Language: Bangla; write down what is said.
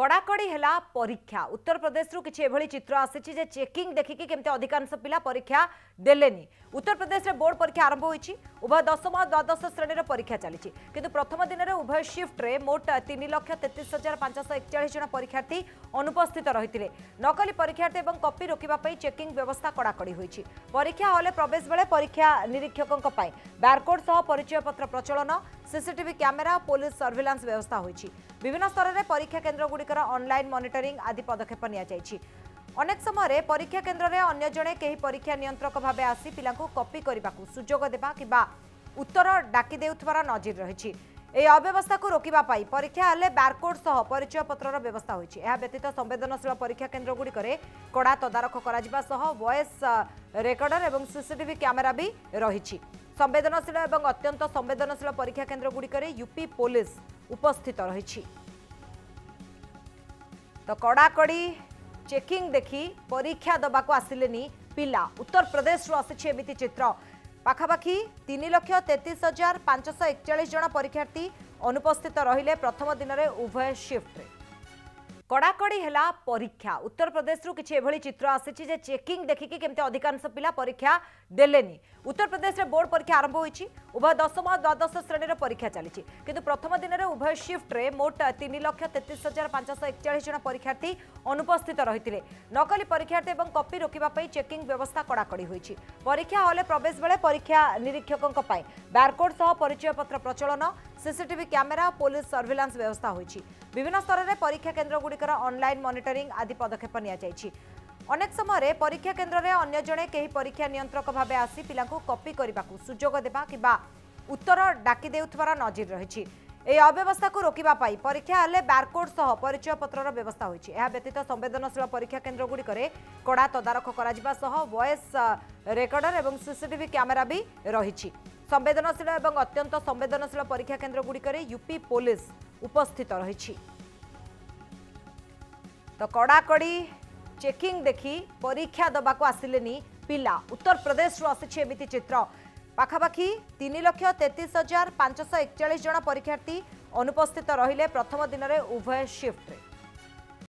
কড়াকড়ি হল পরীক্ষা উত্তরপ্রদেশ কিছু এভাবে চিত্র আসিছে যে চেকিং দেখিকি কেমতি অধিকাংশ পিলা পরীক্ষা দেলেনি উত্তরপ্রদেশে বোর্ড পরীক্ষা আরম্ভ হয়েছে উভয় দশম ও দ্বাদশ শ্রেণীর পরীক্ষা চালিছে কিন্তু প্রথম দিনের উভয় সিফ্টরে মোট তিন লক্ষ তেত্রিশ হাজার পাঁচশহ একচাশ জন পরীক্ষার্থী অনুপস্থিত রয়েছে নকলি পরীক্ষার্থী এবং কপি রোকিবা চেকিং ব্যবস্থা কড়াকড়ি হয়েছে পরীক্ষা হলে প্রবেশ বেড়ে পরীক্ষা নিরীক্ষক বারকোড সহ পরিচয়পত্র প্রচলন ସିସିଟିଭି କ୍ୟାମେରା ଓ ପୋଲିସ ସର୍ଭିଲାନ୍ସ ବ୍ୟବସ୍ଥା ହୋଇଛି ବିଭିନ୍ନ ସ୍ତରରେ ପରୀକ୍ଷା କେନ୍ଦ୍ରଗୁଡ଼ିକର ଅନ୍ଲାଇନ୍ ମନିଟରିଂ ଆଦି ପଦକ୍ଷେପ ନିଆଯାଇଛି ଅନେକ ସମୟରେ ପରୀକ୍ଷା କେନ୍ଦ୍ରରେ ଅନ୍ୟ ଜଣେ କେହି ପରୀକ୍ଷା ନିୟନ୍ତ୍ରକ ଭାବେ ଆସି ପିଲାଙ୍କୁ କପି କରିବାକୁ ସୁଯୋଗ ଦେବା କିମ୍ବା ଉତ୍ତର ଡାକି ଦେଉଥିବାର ନଜିର ରହିଛି ଏହି ଅବ୍ୟବସ୍ଥାକୁ ରୋକିବା ପାଇଁ ପରୀକ୍ଷା ହେଲେ ବାରକୋଡ୍ ସହ ପରିଚୟ ପତ୍ରର ବ୍ୟବସ୍ଥା ହୋଇଛି ଏହା ବ୍ୟତୀତ ସମ୍ବେଦନଶୀଳ ପରୀକ୍ଷା କେନ୍ଦ୍ରଗୁଡ଼ିକରେ କଡ଼ା ତଦାରଖ କରାଯିବା ସହ ଭଏସ୍ ରେକର୍ଡର ଏବଂ ସିସିଟିଭି କ୍ୟାମେରା ବି ରହିଛି संवेदनशील और अत्यंत संवेदनशील परीक्षा केन्द्र गुड़िकर यूपी पुलिस उपस्थित रही तो कड़ाकड़ी चेकिंग देखि परीक्षा देवाक आसिले पिला उत्तर प्रदेश रु आसी एमती चित्र तीन लक्ष तेतीस हजार पांचश एकचा जन परीक्षार्थी अनुपस्थित रे प्रथम दिन में उभय सिफ्ट কড়াকড়ি হেলা পরীক্ষা উত্তরপ্রদেশরু কিছু এভাবে চিত্র আসিছে যে চেকিং দেখিকি কেমতি অধিকাংশ পিলা পরীক্ষা দেলেনি উত্তরপ্রদেশে বোর্ড পরীক্ষা আরম্ভ হয়েছে উভয় দশম ও দ্বাদশ শ্রেণীর পরীক্ষা চালিছে কিন্তু প্রথম দিনের উভয় সিফ্টরে মোট তিন লক্ষ তেত্রিশ হাজার পাঁচশহ একচাশ জন পরীক্ষার্থী অনুপস্থিত রয়েছে নকলি পরীক্ষার্থী এবং কপি রোকিবা চেকিং ব্যবস্থা কড়াকড়ি হয়েছে পরীক্ষা হলে প্রবেশ বেড়ে পরীক্ষা নিরীক্ষক বারকোড সহ পরিচয়পত্র প্রচলন ସିସିଟିଭି କ୍ୟାମେରା ଓ ପୋଲିସ ସର୍ଭିଲାନ୍ସ ବ୍ୟବସ୍ଥା ହୋଇଛି ବିଭିନ୍ନ ସ୍ତରରେ ପରୀକ୍ଷା କେନ୍ଦ୍ରଗୁଡ଼ିକର ଅନ୍ଲାଇନ୍ ମନିଟରିଂ ଆଦି ପଦକ୍ଷେପ ନିଆଯାଇଛି ଅନେକ ସମୟରେ ପରୀକ୍ଷା କେନ୍ଦ୍ରରେ ଅନ୍ୟ ଜଣେ କେହି ପରୀକ୍ଷା ନିୟନ୍ତ୍ରକ ଭାବେ ଆସି ପିଲାଙ୍କୁ କପି କରିବାକୁ ସୁଯୋଗ ଦେବା କିମ୍ବା ଉତ୍ତର ଡାକି ଦେଉଥିବାର ନଜିର ରହିଛି ଏହି ଅବ୍ୟବସ୍ଥାକୁ ରୋକିବା ପାଇଁ ପରୀକ୍ଷା ହେଲେ ବାରକୋଡ୍ ସହ ପରିଚୟ ପତ୍ରର ବ୍ୟବସ୍ଥା ହୋଇଛି ଏହା ବ୍ୟତୀତ ସମ୍ବେଦନଶୀଳ ପରୀକ୍ଷା କେନ୍ଦ୍ରଗୁଡ଼ିକରେ କଡ଼ା ତଦାରଖ କରାଯିବା ସହ ଭଏସ୍ ରେକର୍ଡର ଏବଂ ସିସିଟିଭି କ୍ୟାମେରା ବି ରହିଛି সংবেদনশীল এবং অত্যন্ত সংবেদনশীল পরীক্ষা কেন্দ্রগুড়ি ইউপি পুলিশ উপস্থিত রয়েছে তো কড়াকড়ি চেকিং দেখি পরীক্ষা দেওয়া আসলে পিলা উত্তরপ্রদেশর আসিছে এমিতি চিত্র পাখাপাখি তিন লক্ষ তেত্রিশ হাজার পাঁচশহ একচাশ জন পরীক্ষার্থী অনুপস্থিত রহলে প্রথম দিনের উভয় সিফ্টরে